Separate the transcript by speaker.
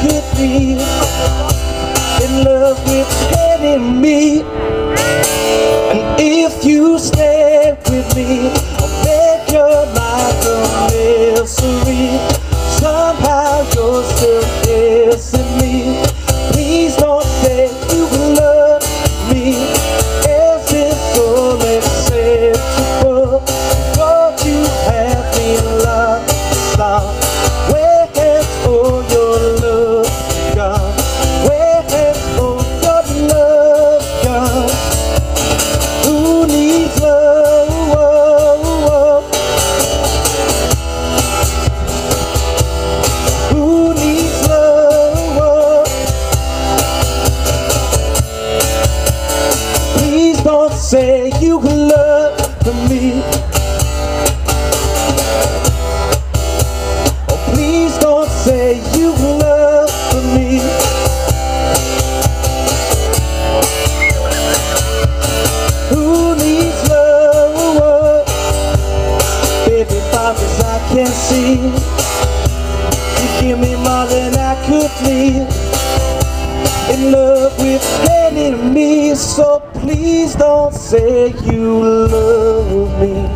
Speaker 1: Could be. In love with getting me. And if you stay with me, I'll make your life a misery. Somehow you're still kissing me. Say you love for me. Oh, please don't say you love for me. Who needs love? Baby, promise I can see. You give me more than I could please. In love with me, so please don't say you love me.